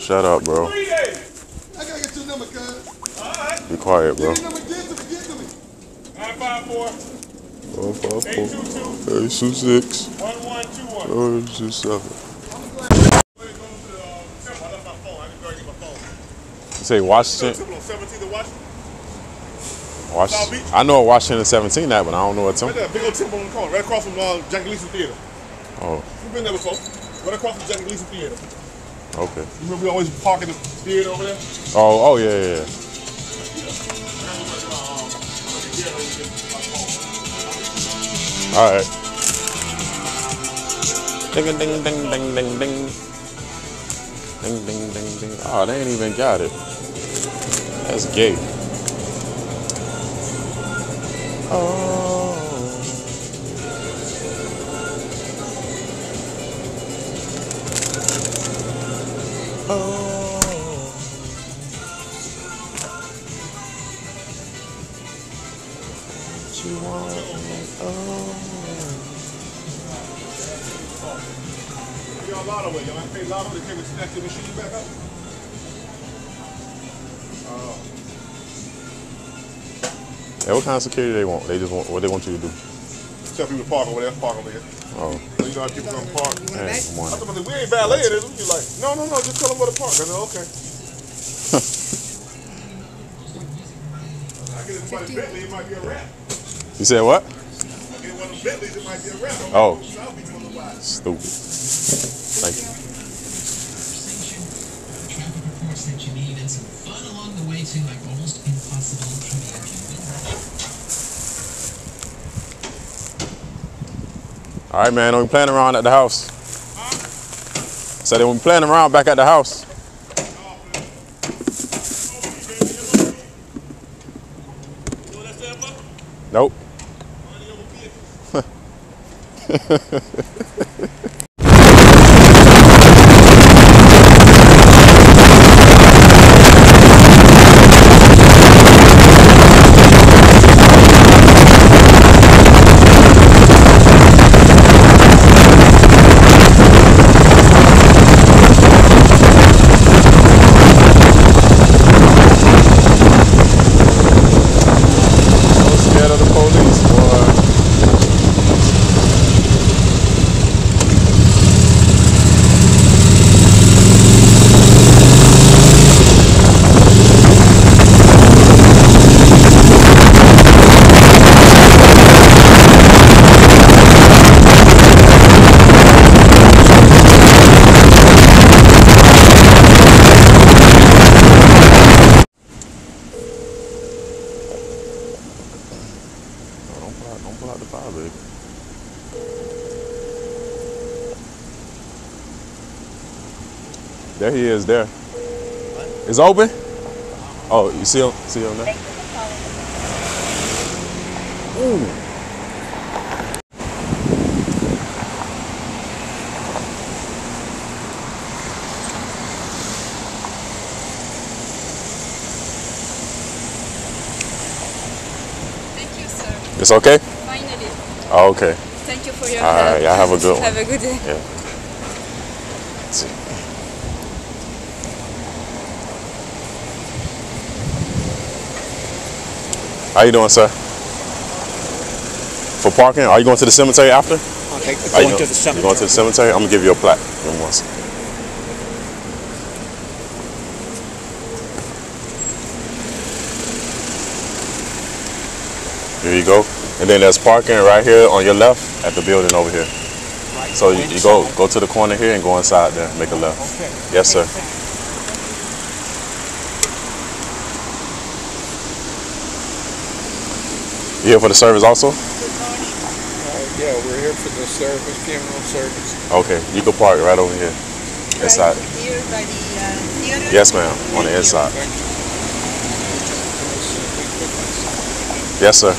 Shut up, bro. I gotta get your number, cuz. All right. Be quiet, bro. Get your number, get to me, get to me. Nine five four Four, five, eight four, two two eight, two, six, one one two one. oh, two, seven. Wait, go to the uh, temple. I left my phone. I didn't go get my phone. You say Washington? Temple on 17th of Washington. I know Washington 17 that, but I don't know what Right there, big old temple on the corner, right across from uh, Jackie Gleason Theater. Oh, We've been there before. Right across from Jackie Gleason Theater. Okay. You remember we always park in the theater over there? Oh, oh yeah, yeah, yeah. All right. Ding, ding, ding, ding, ding, ding, ding. Ding, ding, ding, ding. Oh, they ain't even got it. That's gay. Oh. Oh. What you want? Oh. Y'all lotto way. Y'all pay lotto. They came and snatched your machine back up. Yeah, what kind of security they want? They just want what they want you to do. Tell people to park over there, park over here. Oh, So you know how people come park. hey, come I on. thought, we ain't valet it. We like, no, no, no, just tell them where to park. I said, okay. I get it one Bentley, it might be a wrap. You said what? I get one of Bentleys, it might be a wrap. Oh. South Beach on the wide. Stupid. Thank you. that you need and some fun along the way too, like almost impossible All right, man. Don't be playing around at the house. So they be playing around back at the house. Nope. Money over kids. I'm scared of the police, boy. Oh, Don't pull out, don't pull out the fire, baby. There he is. There. It's open. Oh, you see him? See him there? Ooh. It's okay. Finally. Oh, okay. Thank you for your All help. right. Y'all have a good one. Have a good day. Yeah. Let's see. How you doing, sir? For parking? Are you going to the cemetery after? Okay, Are you going to the cemetery. You cemetery. going to the cemetery? I'm gonna give you a plaque. Give me one second. Here you go. And then there's parking right here on your left at the building over here. Right, So you, you go go to the corner here and go inside there. Make a left. Okay. Yes, sir. You here for the service also? Uh, yeah, we're here for the service, funeral service. Okay, you can park right over here. Inside. Right here by the uh, theater. Yes, ma'am. On the inside. Thank you. Yes, sir.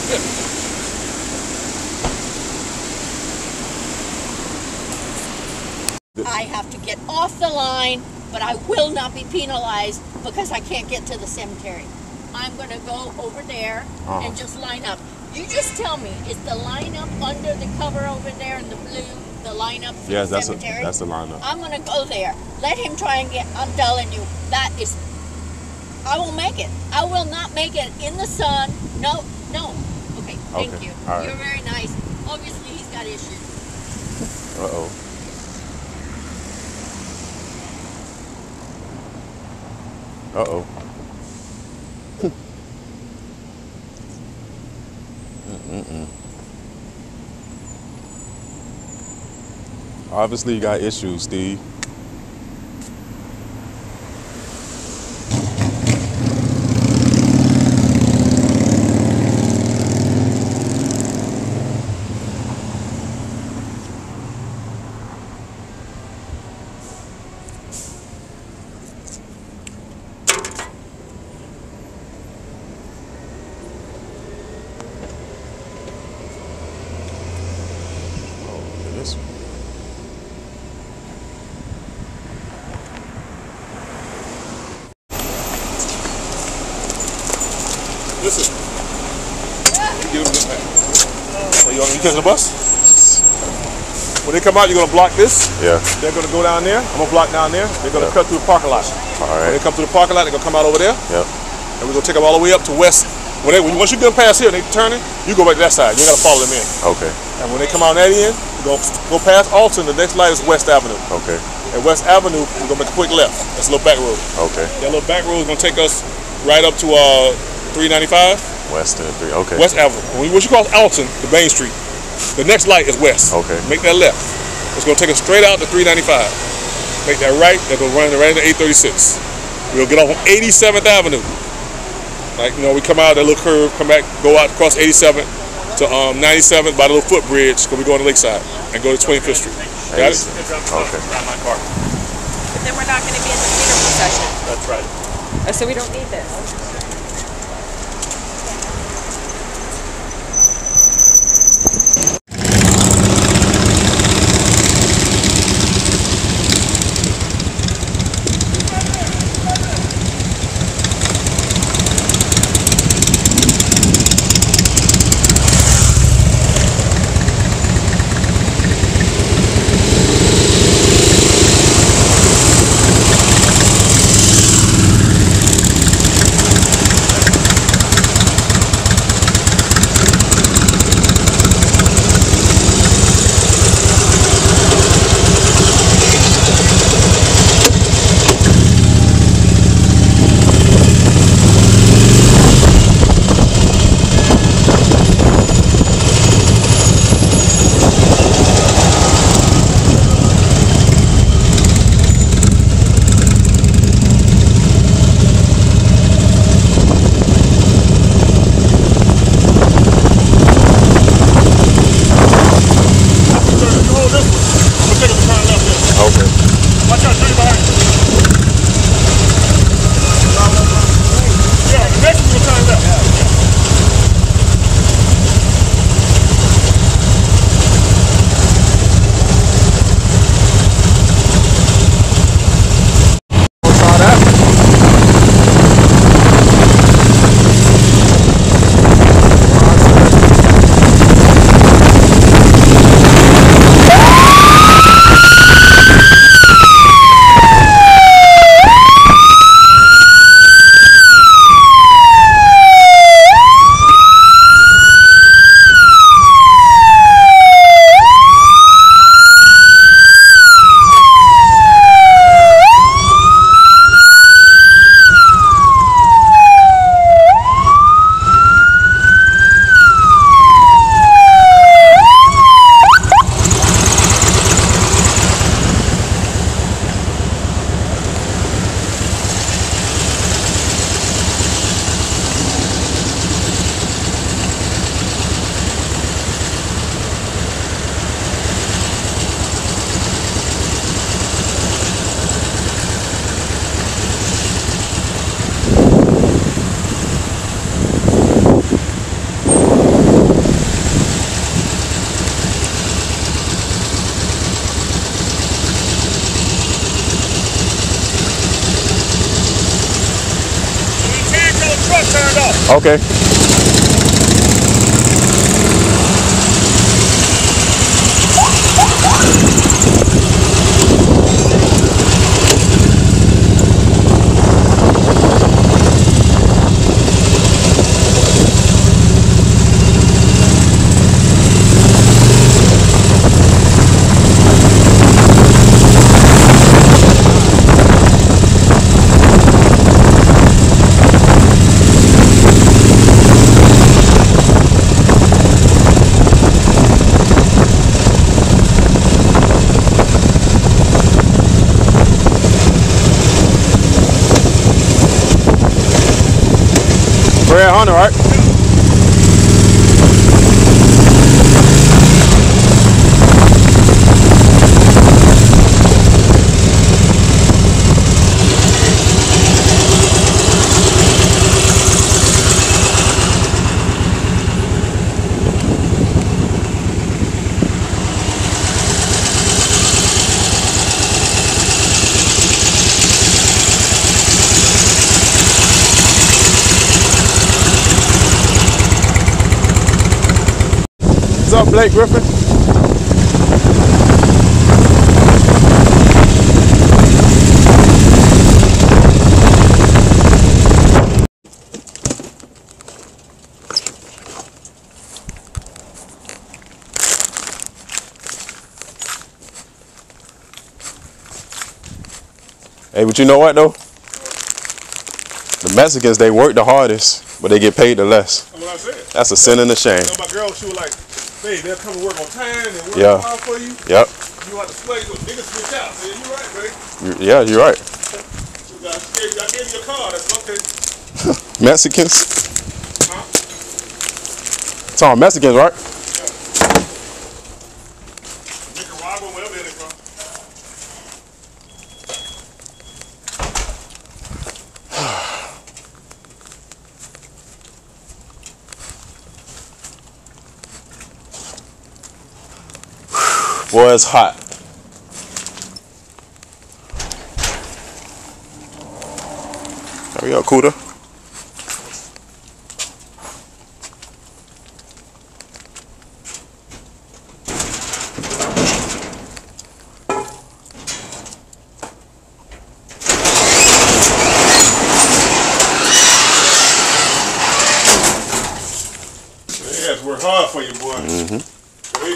I have to get off the line, but I will not be penalized because I can't get to the cemetery. I'm gonna go over there Uh-huh. and just line up. You just tell me, is the line up under the cover over there in the blue? the lineup for Yes, the that's a, cemetery? that's the lineup. I'm gonna go there. Let him try and get. I'm telling you, that is. I will make it. I will not make it in the sun. No, no. Okay, thank Okay, you. right. You're very nice. Obviously, he's got issues. Uh oh. Uh oh. Mm-mm-mm. Obviously, you got issues, Steve. Oh, look at this one. Listen. You give them this back. So you, you catching the bus? When they come out, you're gonna block this. Yeah. They're gonna go down there. I'm gonna block down there. They're gonna Yeah. cut through the parking lot. All right. When they come through the parking lot, they're gonna come out over there, Yep. and we're gonna take them all the way up to west. When they, once you get them past here, they turning. You go back to that side. You gotta follow them in. Okay. And when they come out that end, go go past Alton. The next light is West Avenue. Okay. At West Avenue, we're gonna make a quick left. That's a little back road. Okay. That little back road is gonna take us right up to uh 395 Western three. Okay. West Avenue. When you, once you cross Alton, the Main Street, the next light is west. Okay. Make that left. It's gonna take us straight out to 395. Make that right. That's gonna run right into 836. We'll get off on 87th Avenue. Like you know, we come out that little curve, come back, go out across 87th to um 97th by the little footbridge. Cause we go on the lakeside and go to 25th Street. Got it? Okay. But then we're not going to be in the funeral procession. That's right. Oh, so we don't need this. Okay. We're at Hunter, right? What's up, Blake Griffin? Hey, but you know what though? The Mexicans, they work the hardest, but they get paid the less. That's what I said. That's a sin and a shame. You know, my girl, she was like, babe, they'll come to work on time and work Yeah. hard for you. Yep. You want to display so niggas switch out. Said, you right, babe. You- Yeah, you're right. She was like, I gave, I gave you your car. That's okay. Mexicans. Huh? It's all Mexicans, right? Nicaragua, wherever they're from. Boy, it's hot. There we go, Cuda. To work hard for you, boy. Mm-hmm.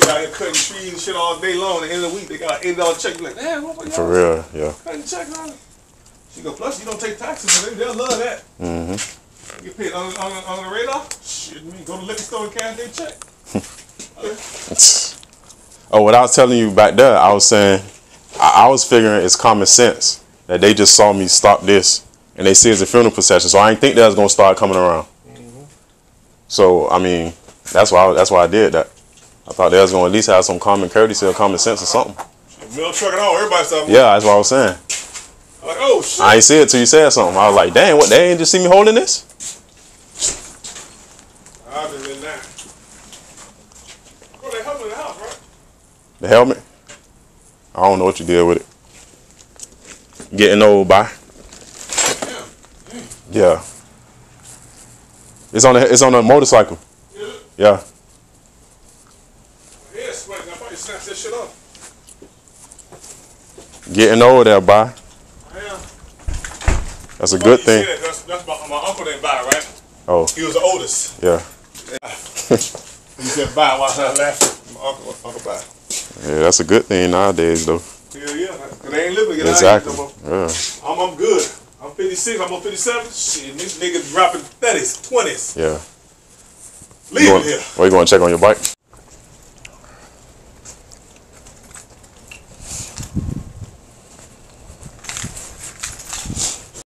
They out here cutting trees and shit all day long. At the end of the week, they got eight dollar check. Like, damn, what For real, yeah. Cutting check on it. She go, plus you don't take taxes, so they, they'll love that. Mm-hmm. You get paid on, on, on the radar. Shit, me go to liquor store and cash their check. Oh, what I was telling you back there, I was saying, I, I was figuring it's common sense that they just saw me stop this and they see it's a funeral procession, so I didn't think they was gonna start coming around. So I mean, that's why I, that's why I did that. I thought they was gonna at least have some common courtesy or common sense or something. Mill truck and all, everybody stopped. Yeah, that's what I was saying. Like, oh shit. I ain't see it till you said something. I was like, dang, what? They ain't just see me holding this? I've been in that. Go they help in the house, right? The helmet? I don't know what you did with it. Getting old, by. Yeah. It's on a it's on a motorcycle. Yeah. Yeah, sweating. I probably snatched that shit off. Getting old there, by. That's a good thing. That's, that's my, my uncle didn't buy, right? Oh, He was the oldest. yeah. He said buy while I laughing. My uncle, uncle buy. Yeah, that's a good thing nowadays though. Yeah. Cause they ain't living Exactly. out of here no. Yeah. I'm, I'm good. I'm 56, I'm on 57. Shit, this nigga dropping 30s, 20s. Yeah. Leave You going, here. where you going to check on your bike?